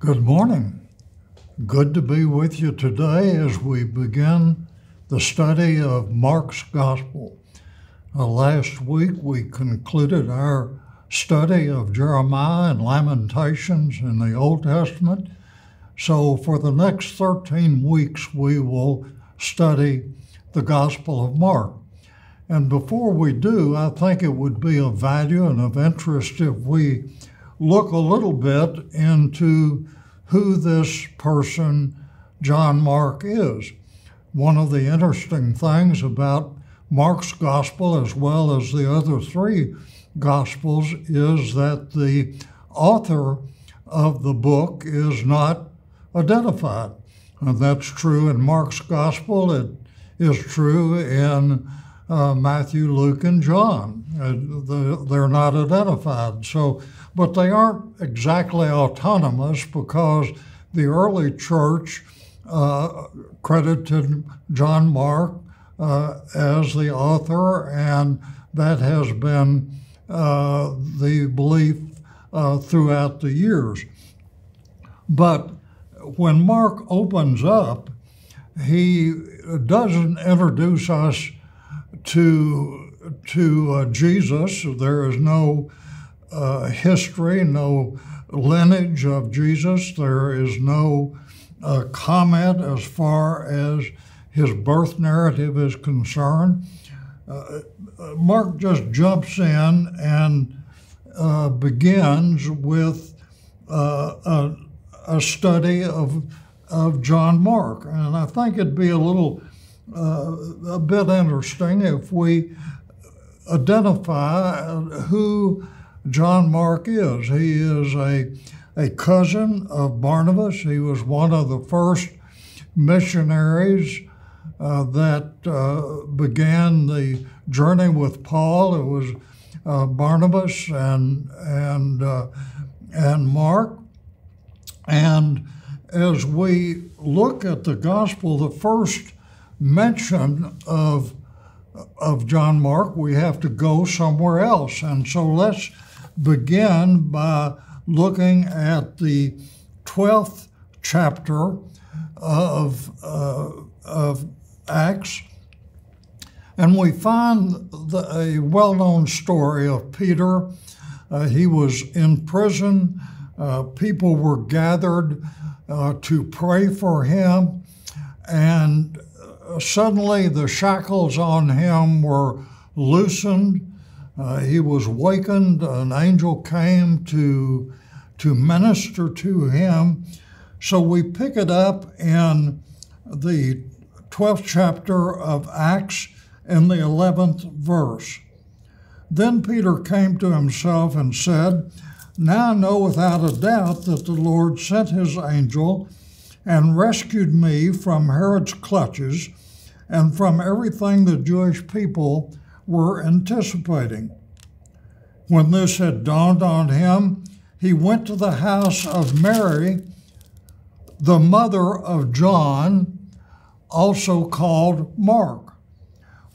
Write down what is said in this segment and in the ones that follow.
Good morning. Good to be with you today as we begin the study of Mark's Gospel. Uh, last week we concluded our study of Jeremiah and Lamentations in the Old Testament. So for the next 13 weeks we will study the Gospel of Mark. And before we do, I think it would be of value and of interest if we look a little bit into who this person, John Mark, is. One of the interesting things about Mark's gospel, as well as the other three gospels, is that the author of the book is not identified. And that's true in Mark's gospel. It is true in uh, Matthew, Luke, and John. Uh, they're not identified. So, but they aren't exactly autonomous because the early church uh, credited John Mark uh, as the author, and that has been uh, the belief uh, throughout the years. But when Mark opens up, he doesn't introduce us to to uh, Jesus. There is no uh, history, no lineage of Jesus. There is no uh, comment as far as his birth narrative is concerned. Uh, Mark just jumps in and uh, begins with uh, a, a study of of John Mark, and I think it'd be a little uh, a bit interesting if we identify who John Mark is. He is a, a cousin of Barnabas. He was one of the first missionaries uh, that uh, began the journey with Paul. It was uh, Barnabas and and uh, and Mark. And as we look at the gospel, the first mention of of John Mark, we have to go somewhere else. And so let's begin by looking at the 12th chapter of, uh, of Acts. And we find the, a well known story of Peter. Uh, he was in prison, uh, people were gathered uh, to pray for him. And suddenly the shackles on him were loosened. Uh, he was wakened. An angel came to, to minister to him. So we pick it up in the 12th chapter of Acts in the 11th verse. Then Peter came to himself and said, Now I know without a doubt that the Lord sent his angel and rescued me from Herod's clutches and from everything the Jewish people were anticipating. When this had dawned on him, he went to the house of Mary, the mother of John, also called Mark,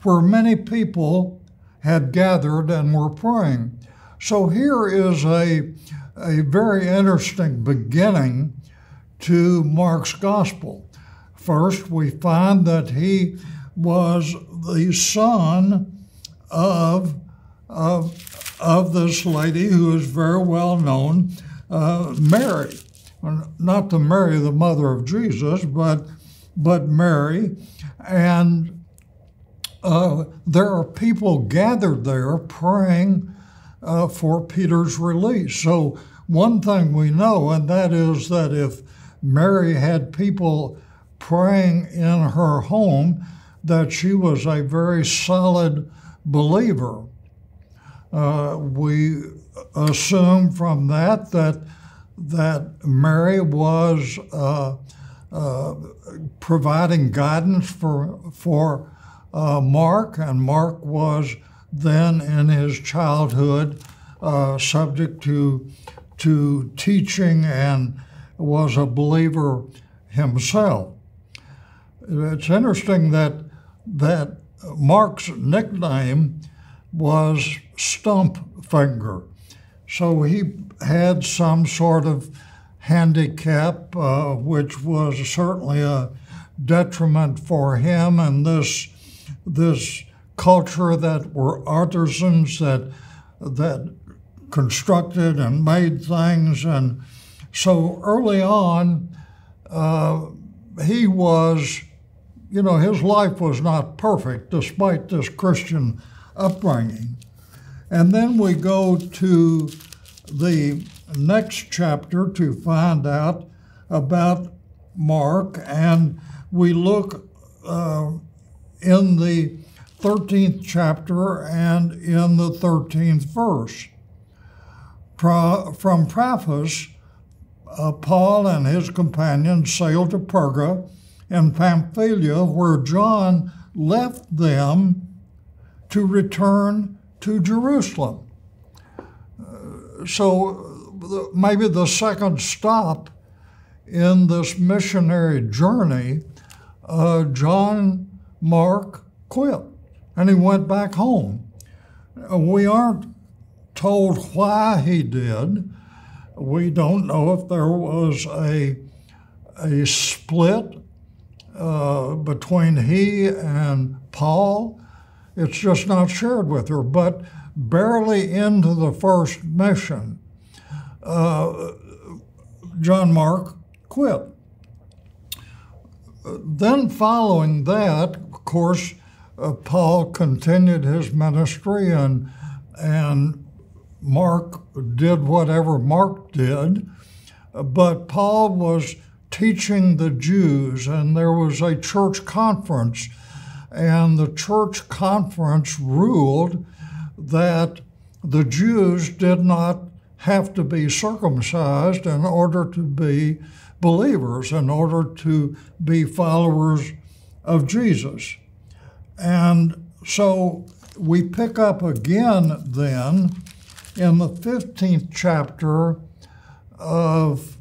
where many people had gathered and were praying. So here is a, a very interesting beginning to Mark's gospel. First, we find that he was the son of, of, of this lady who is very well known, uh, Mary. Not to Mary, the mother of Jesus, but, but Mary. And uh, there are people gathered there praying uh, for Peter's release. So, one thing we know, and that is that if Mary had people praying in her home, that she was a very solid believer. Uh, we assume from that that that Mary was uh, uh, providing guidance for for uh, Mark, and Mark was then in his childhood uh, subject to to teaching and was a believer himself. It's interesting that that Mark's nickname was Stump Finger. So he had some sort of handicap, uh, which was certainly a detriment for him and this this culture that were artisans that that constructed and made things and so early on uh, he was you know his life was not perfect despite this christian upbringing and then we go to the next chapter to find out about mark and we look uh, in the 13th chapter and in the 13th verse. From Paphos, uh, Paul and his companions sailed to Perga and Pamphylia, where John left them to return to Jerusalem. Uh, so maybe the second stop in this missionary journey, uh, John Mark quit and he went back home. We aren't told why he did. We don't know if there was a, a split uh, between he and Paul. It's just not shared with her. But barely into the first mission, uh, John Mark quit. Then, following that, of course, uh, Paul continued his ministry and and Mark did whatever Mark did, but Paul was teaching the Jews, and there was a church conference, and the church conference ruled that the Jews did not have to be circumcised in order to be believers, in order to be followers of Jesus. And so we pick up again then in the 15th chapter of,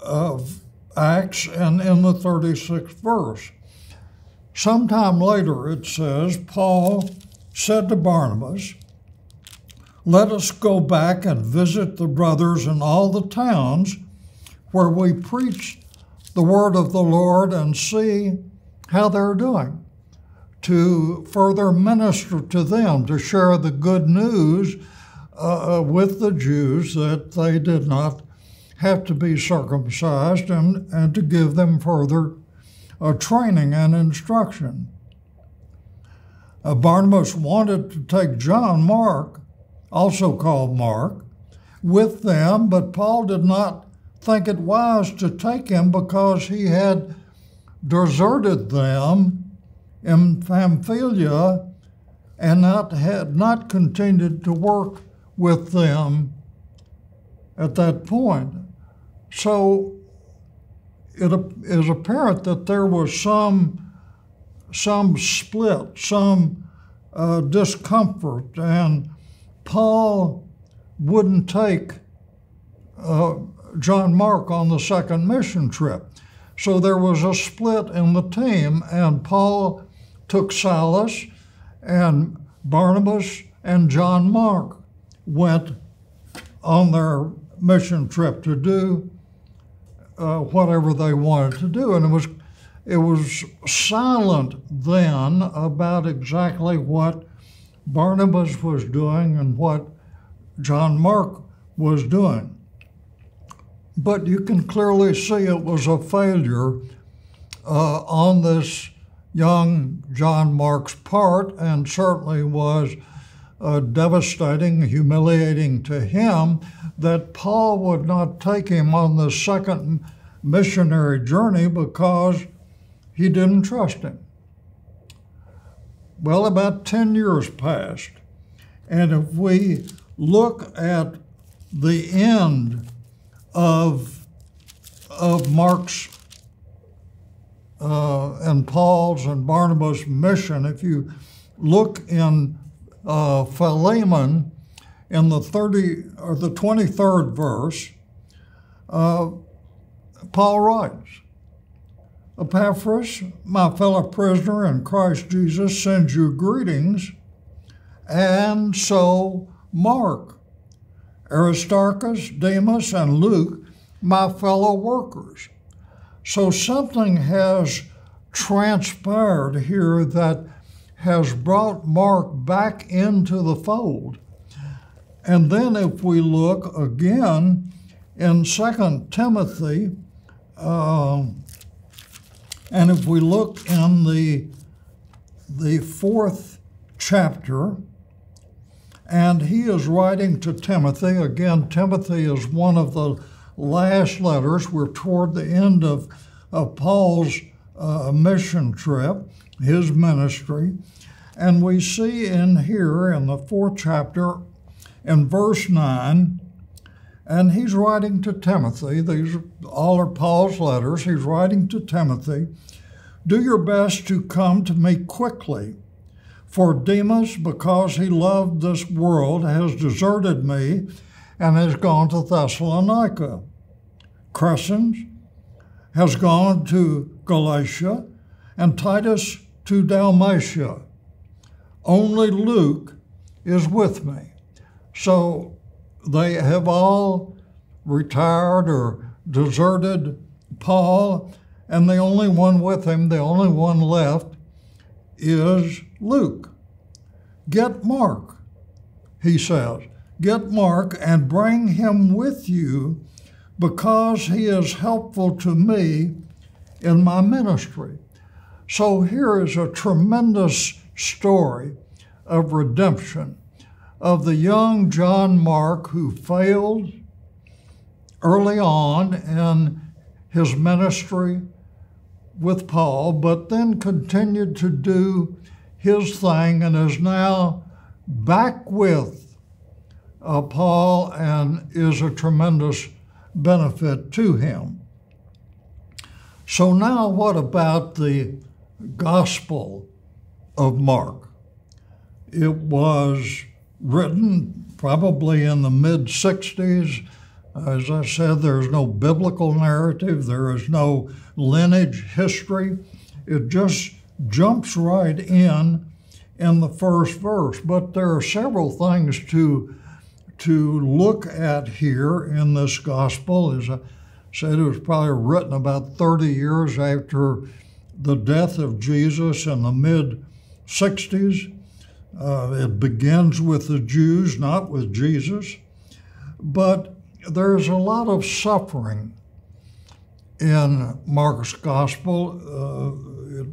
of Acts and in the 36th verse. Sometime later, it says, Paul said to Barnabas, Let us go back and visit the brothers in all the towns where we preach the word of the Lord and see how they're doing to further minister to them, to share the good news uh, uh, with the Jews that they did not have to be circumcised and, and to give them further uh, training and instruction. Uh, Barnabas wanted to take John Mark, also called Mark, with them, but Paul did not think it wise to take him because he had deserted them in Pamphylia and not had not continued to work with them at that point. So it is apparent that there was some some split, some uh, discomfort, and Paul wouldn't take uh, John Mark on the second mission trip. So there was a split in the team, and Paul took Silas and Barnabas and John Mark went on their mission trip to do uh, whatever they wanted to do. And it was, it was silent then about exactly what Barnabas was doing and what John Mark was doing. But you can clearly see it was a failure uh, on this young John Mark's part, and certainly was uh, devastating, humiliating to him that Paul would not take him on the second missionary journey because he didn't trust him. Well, about 10 years passed, and if we look at the end of, of Mark's uh, and Paul's and Barnabas' mission, if you look in uh, Philemon in the 30 or the 23rd verse, uh, Paul writes, Epaphras, my fellow prisoner in Christ Jesus, sends you greetings, and so Mark, Aristarchus, Demas, and Luke, my fellow workers. So something has transpired here that has brought Mark back into the fold. And then if we look again in Second Timothy, uh, and if we look in the the fourth chapter, and he is writing to Timothy. Again, Timothy is one of the last letters. We're toward the end of, of Paul's uh, mission trip, his ministry. And we see in here in the fourth chapter, in verse 9, and he's writing to Timothy. These all are Paul's letters. He's writing to Timothy. Do your best to come to me quickly for Demas, because he loved this world, has deserted me and has gone to Thessalonica. Crescens has gone to Galatia, and Titus to Dalmatia. Only Luke is with me. So they have all retired or deserted Paul, and the only one with him, the only one left, is Luke. Get Mark, he says. Get Mark and bring him with you because he is helpful to me in my ministry. So here is a tremendous story of redemption of the young John Mark who failed early on in his ministry with Paul, but then continued to do his thing and is now back with uh, Paul and is a tremendous benefit to him. So, now what about the Gospel of Mark? It was written probably in the mid 60s as I said, there's no biblical narrative, there is no lineage history. It just jumps right in in the first verse. But there are several things to to look at here in this gospel. As I said, it was probably written about 30 years after the death of Jesus in the mid 60s. Uh, it begins with the Jews, not with Jesus. But there's a lot of suffering in Mark's gospel. Uh, it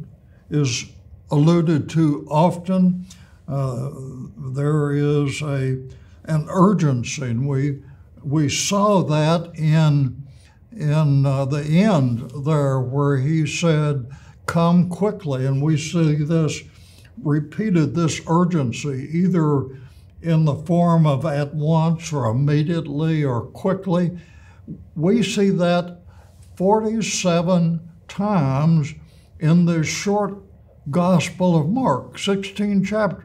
is alluded to often. Uh, there is a an urgency, and we we saw that in in uh, the end there, where he said, "Come quickly," and we see this repeated this urgency either in the form of at once or immediately or quickly. We see that 47 times in the short Gospel of Mark, 16 chap-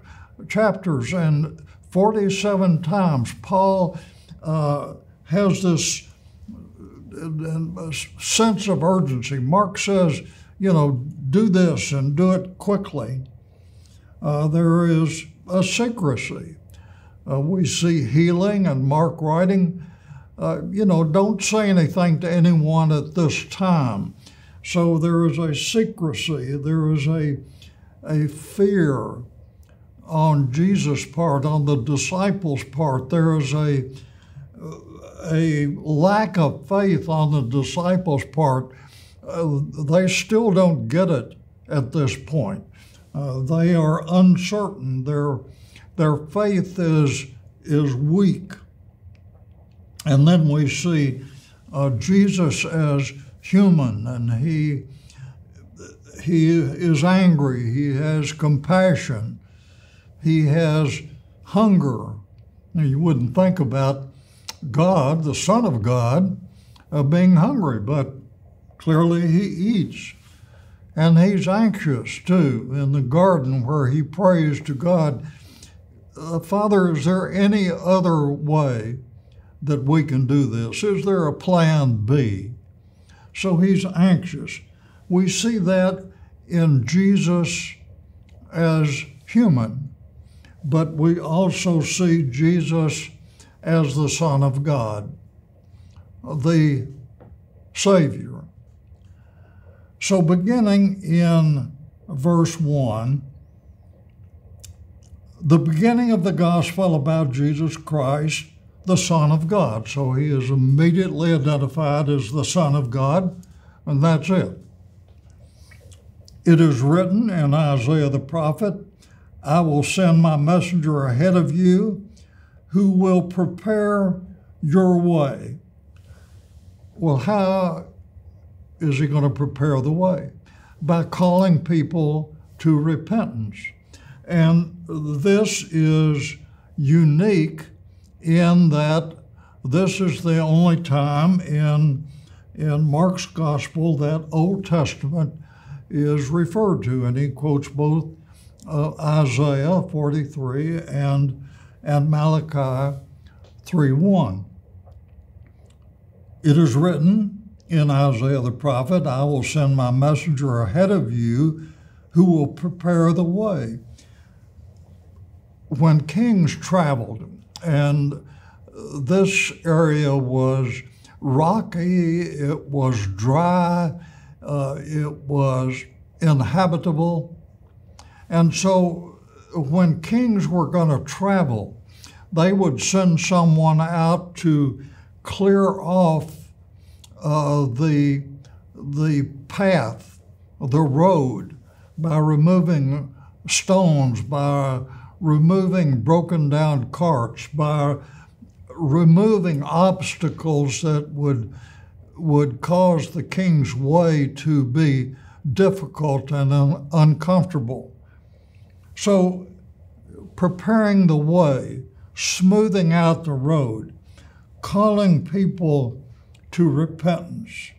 chapters, and 47 times Paul uh, has this uh, sense of urgency. Mark says, you know, do this and do it quickly. Uh, there is a secrecy. Uh, we see healing and Mark writing, uh, you know, don't say anything to anyone at this time. So there is a secrecy, there is a, a fear on Jesus' part, on the disciples' part. There is a, a lack of faith on the disciples' part. Uh, they still don't get it at this point. Uh, they are uncertain. They're their faith is, is weak. And then we see uh, Jesus as human, and he, he is angry, he has compassion, he has hunger. Now, you wouldn't think about God, the Son of God, uh, being hungry, but clearly he eats. And he's anxious too in the garden where he prays to God uh, Father, is there any other way that we can do this? Is there a plan B? So he's anxious. We see that in Jesus as human, but we also see Jesus as the Son of God. The Savior. So, beginning in verse 1, the beginning of the gospel about Jesus Christ, the Son of God. So he is immediately identified as the Son of God, and that's it. It is written in Isaiah the prophet, I will send my messenger ahead of you who will prepare your way. Well, how is he going to prepare the way? By calling people to repentance. And this is unique in that this is the only time in, in Mark's gospel that Old Testament is referred to. And he quotes both uh, Isaiah 43 and, and Malachi 3:1. It is written in Isaiah the prophet, I will send my messenger ahead of you who will prepare the way when kings traveled, and this area was rocky, it was dry, uh, it was inhabitable. And so when kings were going to travel, they would send someone out to clear off uh, the, the path, the road, by removing stones, by removing broken down carts, by removing obstacles that would would cause the king's way to be difficult and un- uncomfortable. So, preparing the way, smoothing out the road, calling people to repentance.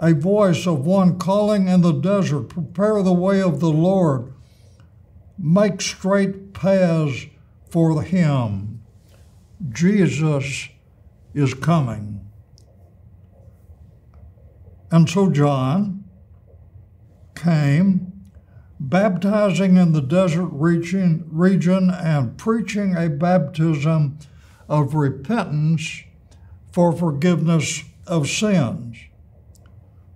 A voice of one calling in the desert, prepare the way of the Lord, make straight paths for him. Jesus is coming. And so John came, baptizing in the desert region, region and preaching a baptism of repentance for forgiveness of sins.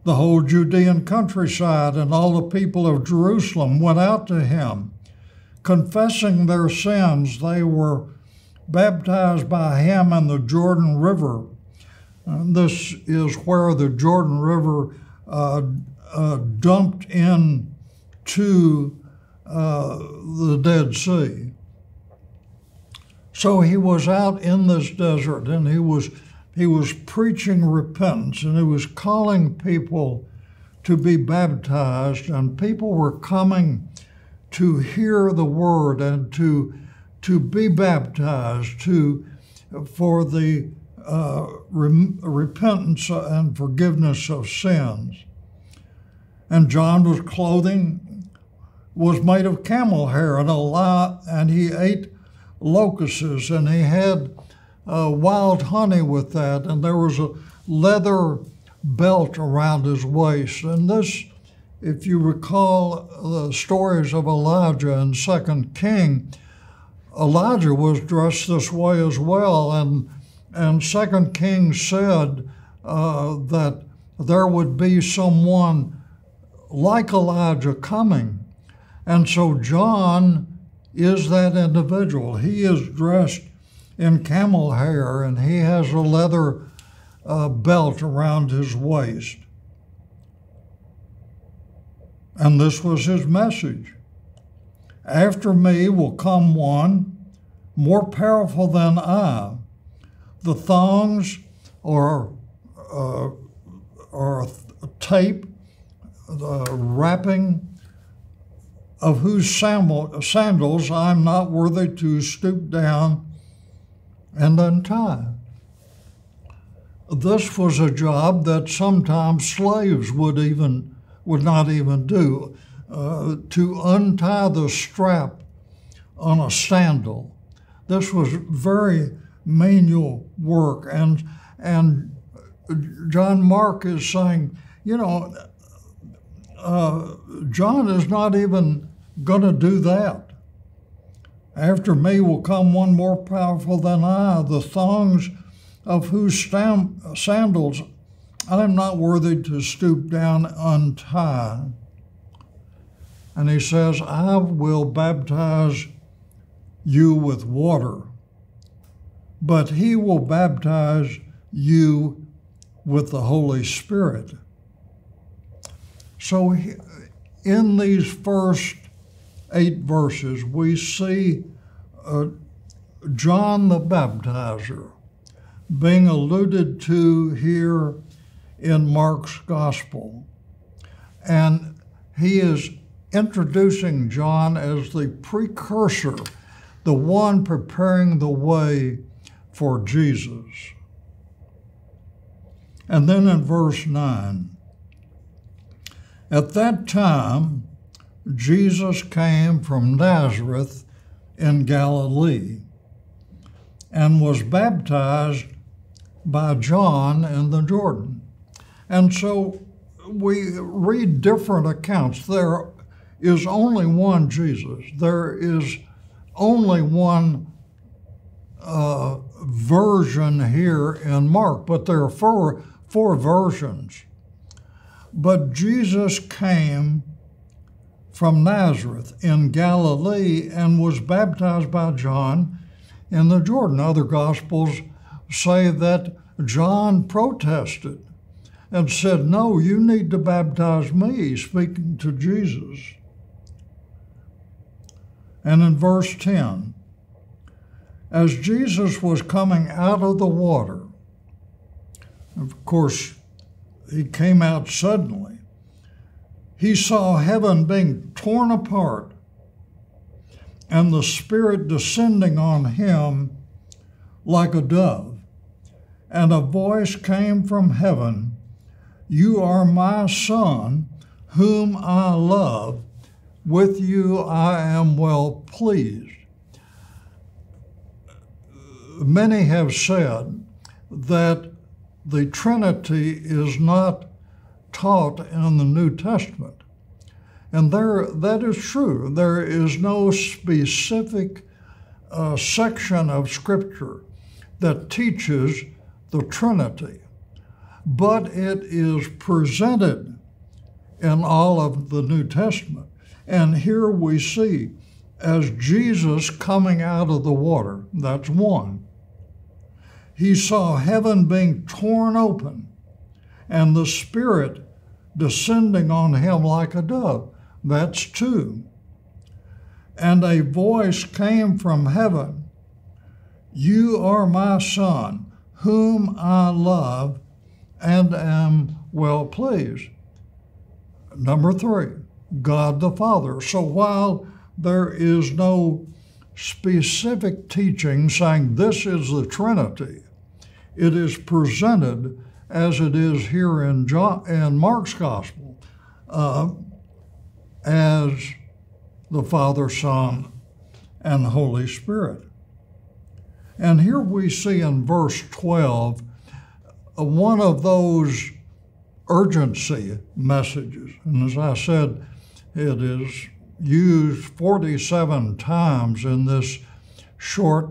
The whole Judean countryside and all the people of Jerusalem went out to him confessing their sins, they were baptized by him in the Jordan River. And this is where the Jordan River uh, uh, dumped in to uh, the Dead Sea. So he was out in this desert and he was he was preaching repentance and he was calling people to be baptized and people were coming to hear the word and to to be baptized to for the uh, repentance and forgiveness of sins. And John's clothing was made of camel hair and a lot, and he ate locusts and he had uh, wild honey with that, and there was a leather belt around his waist. And this if you recall the stories of Elijah in Second King, Elijah was dressed this way as well, and and Second King said uh, that there would be someone like Elijah coming, and so John is that individual. He is dressed in camel hair, and he has a leather uh, belt around his waist. And this was his message. After me will come one more powerful than I. The thongs or, uh, or tape, the wrapping of whose sandals I'm not worthy to stoop down and untie. This was a job that sometimes slaves would even would not even do, uh, to untie the strap on a sandal. This was very manual work. And, and John Mark is saying, you know, uh, John is not even going to do that. After me will come one more powerful than I, the thongs of whose sandals I'm not worthy to stoop down untie. And he says, I will baptize you with water, but he will baptize you with the Holy Spirit. So, in these first eight verses, we see uh, John the Baptizer being alluded to here in Mark's Gospel. And he is introducing John as the precursor, the one preparing the way for Jesus. And then in verse 9, at that time, Jesus came from Nazareth in Galilee and was baptized by John in the Jordan. And so we read different accounts. There is only one Jesus, there is only one uh, version here in Mark, but there are four, four versions. But Jesus came from Nazareth in Galilee and was baptized by John in the Jordan. Other Gospels say that John protested and said, No, you need to baptize me, speaking to Jesus. And in verse 10, as Jesus was coming out of the water, of course, he came out suddenly, he saw heaven being torn apart and the Spirit descending on him like a dove. And a voice came from heaven you are my son, whom I love. With you I am well pleased. Many have said that the Trinity is not taught in the New Testament. And there, that is true. There is no specific uh, section of Scripture that teaches the Trinity but it is presented in all of the New Testament. And here we see as Jesus coming out of the water, that's one. He saw heaven being torn open and the Spirit descending on him like a dove. That's two. And a voice came from heaven You are my Son, whom I love and am well pleased. Number three, God the Father. So while there is no specific teaching saying this is the Trinity, it is presented as it is here in, John, in Mark's Gospel uh, as the Father, Son, and Holy Spirit. And here we see in verse 12 one of those urgency messages. And as I said, it is used 47 times in this short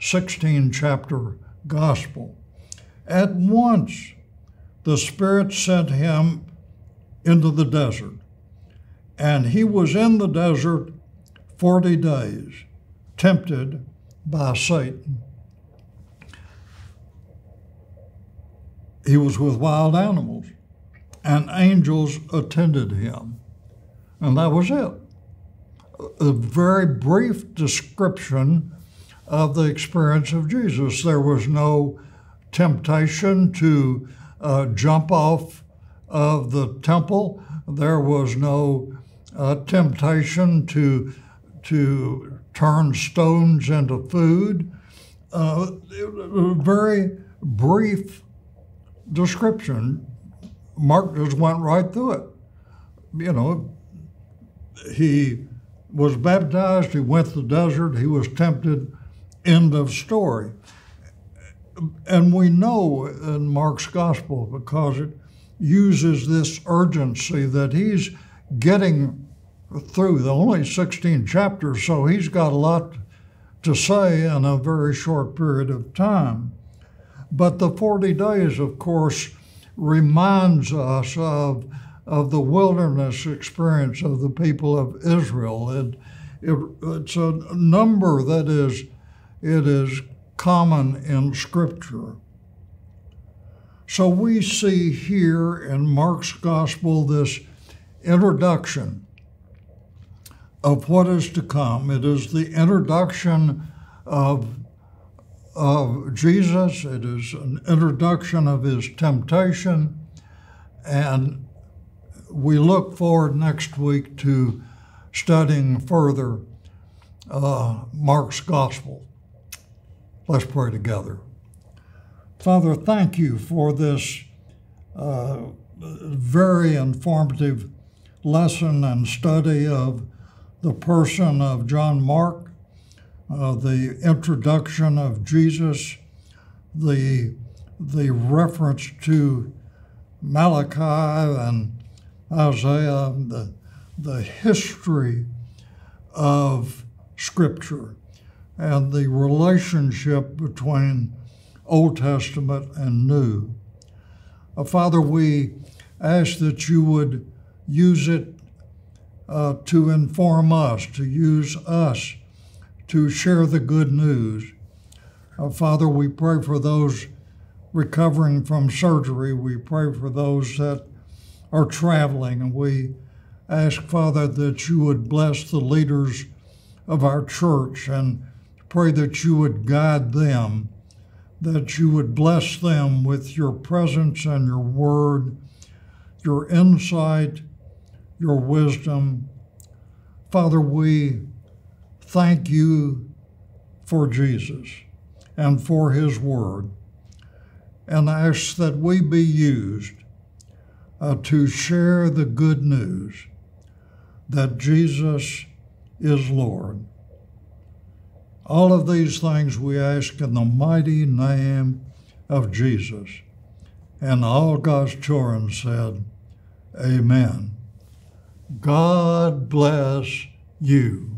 16 chapter gospel. At once, the Spirit sent him into the desert, and he was in the desert 40 days, tempted by Satan. he was with wild animals, and angels attended him. And that was it. A very brief description of the experience of Jesus. There was no temptation to uh, jump off of the temple. There was no uh, temptation to to turn stones into food. Uh, very brief description, Mark just went right through it. You know, he was baptized, he went to the desert, he was tempted, end of story. And we know in Mark's gospel because it uses this urgency that he's getting through the only 16 chapters, so he's got a lot to say in a very short period of time. But the 40 days, of course, reminds us of, of the wilderness experience of the people of Israel. It, it, it's a number that is, it is common in Scripture. So we see here in Mark's Gospel this introduction of what is to come. It is the introduction of, of Jesus, it is an introduction of his temptation, and we look forward next week to studying further uh, Mark's Gospel. Let's pray together. Father, thank you for this uh, very informative lesson and study of the person of John Mark, uh, the introduction of Jesus, the, the reference to Malachi and Isaiah, the, the history of Scripture, and the relationship between Old Testament and New. Uh, Father, we ask that you would use it uh, to inform us, to use us to share the good news. Uh, Father, we pray for those recovering from surgery. We pray for those that are traveling. And we ask, Father, that you would bless the leaders of our church and pray that you would guide them, that you would bless them with your presence and your word, your insight your wisdom. Father, we thank you for Jesus and for his word and ask that we be used uh, to share the good news that Jesus is Lord. All of these things we ask in the mighty name of Jesus. And all God's children said, Amen. God bless you.